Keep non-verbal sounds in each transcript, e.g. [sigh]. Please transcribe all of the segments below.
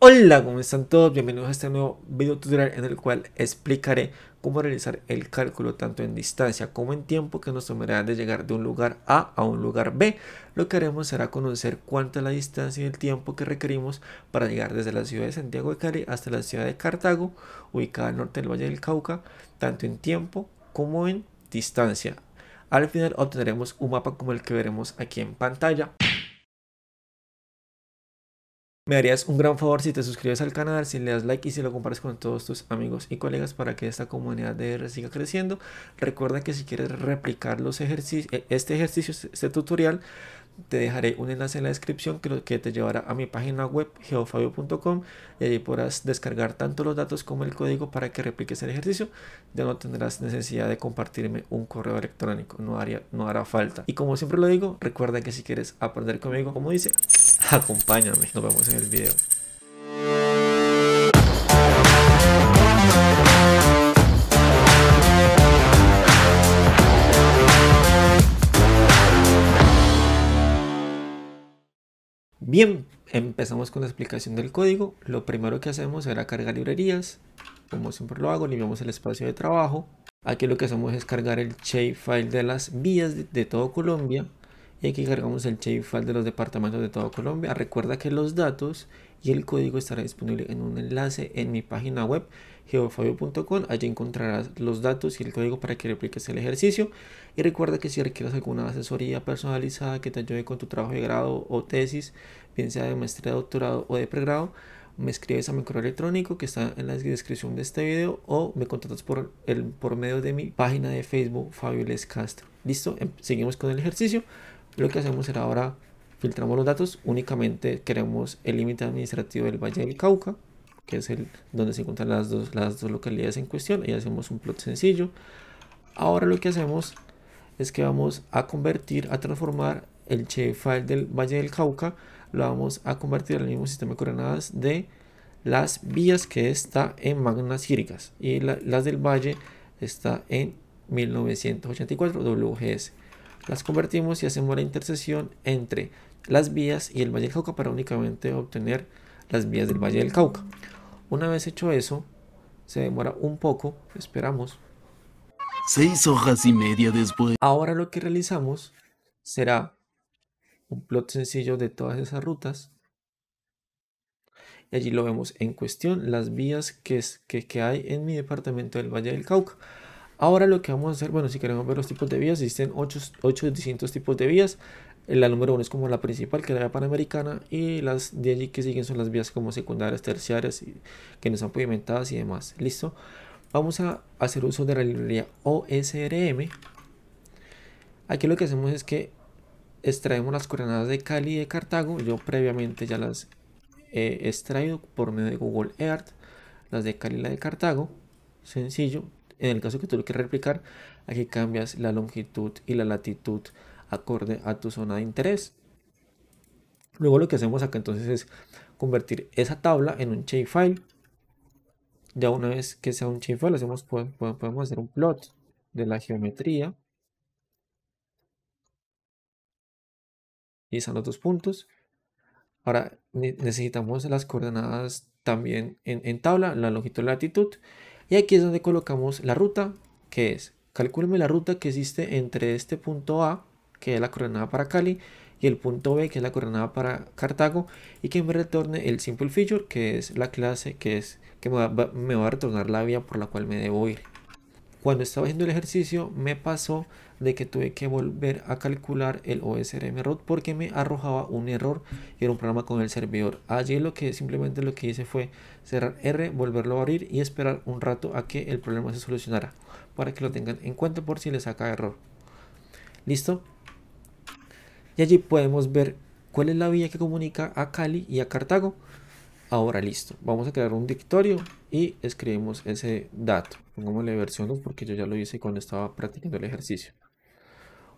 Hola, ¿cómo están todos? Bienvenidos a este nuevo video tutorial en el cual explicaré cómo realizar el cálculo tanto en distancia como en tiempo que nos tomará de llegar de un lugar A a un lugar B. Lo que haremos será conocer cuánta es la distancia y el tiempo que requerimos para llegar desde la ciudad de Santiago de Cali hasta la ciudad de Cartago, ubicada al norte del Valle del Cauca, tanto en tiempo como en distancia. Al final obtendremos un mapa como el que veremos aquí en pantalla. Me harías un gran favor si te suscribes al canal, si le das like y si lo compartes con todos tus amigos y colegas para que esta comunidad de R siga creciendo. Recuerda que si quieres replicar los ejercicios, e, este ejercicio, este tutorial, te dejaré un enlace en la descripción que, que te llevará a mi página web geofabio.com y allí podrás descargar tanto los datos como el código para que repliques el ejercicio. Ya no tendrás necesidad de compartirme un correo electrónico, no, haría, no hará falta. Y como siempre lo digo, recuerda que si quieres aprender conmigo, como dice, [laughs] acompáñame. Nos vemos en el video. Bien, empezamos con la explicación del código. Lo primero que hacemos será cargar librerías. Como siempre lo hago, limpiamos el espacio de trabajo. Aquí lo que hacemos es cargar el shapefile de las vías de todo Colombia y aquí cargamos el shapefile de los departamentos de toda Colombia. Recuerda que los datos y el código estará disponible en un enlace en mi página web geofabio.com. Allí encontrarás los datos y el código para que repliques el ejercicio. Y recuerda que si requieres alguna asesoría personalizada que te ayude con tu trabajo de grado o tesis, bien sea de maestría, doctorado o de pregrado, me escribes a mi correo electrónico que está en la descripción de este video o me contactas por, el, por medio de mi página de Facebook Fabio Les Castro. Listo, em, seguimos con el ejercicio. Lo que hacemos será ahora filtramos los datos, únicamente queremos el límite administrativo del Valle del Cauca, que es el donde se encuentran las dos, las dos localidades en cuestión, y hacemos un plot sencillo. Ahora lo que hacemos es que vamos a convertir, a transformar el shapefile del Valle del Cauca, lo vamos a convertir al mismo sistema de coordenadas de las vías que está en Magnas Gíricas y las del Valle está en 1984 WGS las convertimos y hacemos la intersección entre las vías y el Valle del Cauca para únicamente obtener las vías del Valle del Cauca. Una vez hecho eso, se demora un poco, esperamos. Seis hojas y media después. Ahora lo que realizamos será un plot sencillo de todas esas rutas. Y allí lo vemos en cuestión, las vías que, es, que, que hay en mi departamento del Valle del Cauca. Ahora lo que vamos a hacer, bueno, si queremos ver los tipos de vías, existen 8, distintos tipos de vías. La número 1 es como la principal, que es la vía panamericana, y las de allí que siguen son las vías como secundarias, terciarias, que no están pavimentadas y demás. ¿Listo? Vamos a hacer uso de la librería OSRM. Aquí lo que hacemos es que extraemos las coordenadas de Cali y de Cartago. Yo previamente ya las he extraído por medio de Google Earth. Las de Cali y la de Cartago. Sencillo. En el caso que tú lo quieras replicar, aquí cambias la longitud y la latitud acorde a tu zona de interés. Luego lo que hacemos acá entonces es convertir esa tabla en un shapefile. Ya una vez que sea un shapefile, hacemos, podemos hacer un plot de la geometría. Y están los dos puntos. Ahora necesitamos las coordenadas también en, en tabla, la longitud y la latitud. Y aquí es donde colocamos la ruta, que es, calcúleme la ruta que existe entre este punto A, que es la coordenada para Cali, y el punto B, que es la coordenada para Cartago, y que me retorne el simple feature, que es la clase que es que me va, me va a retornar la vía por la cual me debo ir. Cuando estaba haciendo el ejercicio me pasó de que tuve que volver a calcular el OSRM root porque me arrojaba un error y era un problema con el servidor. Allí lo que simplemente lo que hice fue cerrar R, volverlo a abrir y esperar un rato a que el problema se solucionara para que lo tengan en cuenta por si les saca error. ¿Listo? Y allí podemos ver cuál es la vía que comunica a Cali y a Cartago. Ahora listo, vamos a crear un directorio y escribimos ese dato. Pongámosle versión 2 porque yo ya lo hice cuando estaba practicando el ejercicio.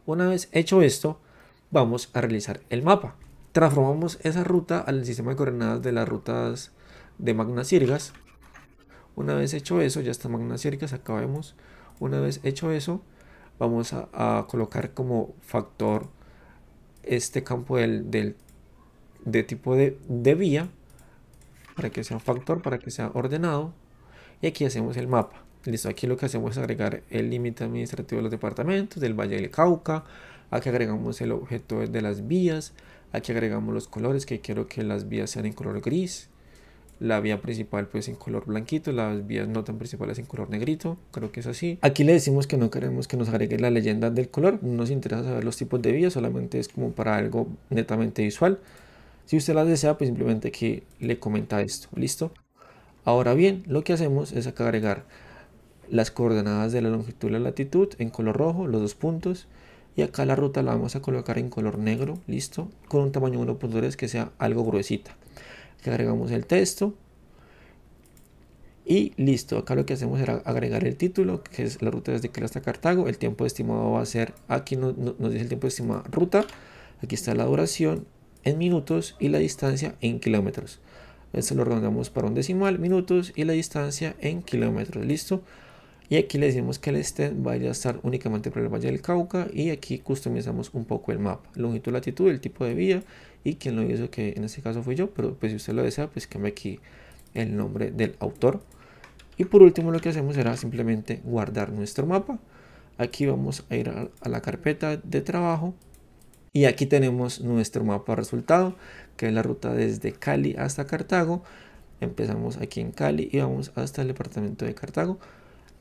Una vez hecho esto, vamos a realizar el mapa. Transformamos esa ruta al sistema de coordenadas de las rutas de Magna Sirgas. Una vez hecho eso, ya está Magna Sirgas, acá vemos. Una vez hecho eso, vamos a, colocar como factor este campo del, del de tipo de, de vía para que sea factor, para que sea ordenado. Y aquí hacemos el mapa. Listo, aquí lo que hacemos es agregar el límite administrativo de los departamentos, del Valle del Cauca. Aquí agregamos el objeto de las vías. Aquí agregamos los colores, que quiero que las vías sean en color gris. La vía principal pues en color blanquito, las vías no tan principales en color negrito, creo que es así. Aquí le decimos que no queremos que nos agregue la leyenda del color, no nos interesa saber los tipos de vías, solamente es como para algo netamente visual. Si usted las desea, pues simplemente aquí le comenta esto, ¿listo? Ahora bien, lo que hacemos es agregar las coordenadas de la longitud y la latitud en color rojo, los dos puntos, y acá la ruta la vamos a colocar en color negro, listo, con un tamaño 1.3 que sea algo gruesita agregamos el texto y listo, acá lo que hacemos era agregar el título, que es la ruta desde que hasta Cartago. El tiempo estimado va a ser, aquí nos, nos dice el tiempo estimado ruta, aquí está la duración en minutos y la distancia en kilómetros. Esto lo redondeamos para un decimal, minutos y la distancia en kilómetros, listo. Y aquí le decimos que el stem vaya a estar únicamente por el Valle del Cauca y aquí customizamos un poco el mapa, longitud, latitud, el tipo de vía y quien lo hizo, que en este caso fui yo, pero pues si usted lo desea, pues cambie aquí el nombre del autor. Y por último lo que hacemos será simplemente guardar nuestro mapa. Aquí vamos a ir a, la carpeta de trabajo y aquí tenemos nuestro mapa resultado, que es la ruta desde Cali hasta Cartago. Empezamos aquí en Cali y vamos hasta el departamento de Cartago.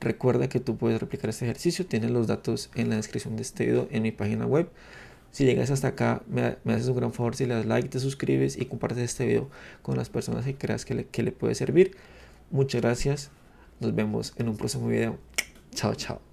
Recuerda que tú puedes replicar este ejercicio, tienes los datos en la descripción de este video en mi página web. Si llegas hasta acá, me, haces un gran favor si le das like, te suscribes y compartes este video con las personas que creas que le, puede servir. Muchas gracias, nos vemos en un próximo video. Chao, chao.